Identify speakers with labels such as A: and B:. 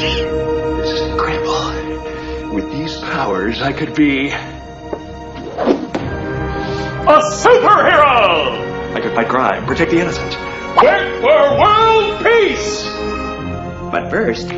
A: This is incredible. With these powers, I could be.
B: A superhero!
A: I could fight crime, protect the innocent.
B: Work for world peace!
A: But first,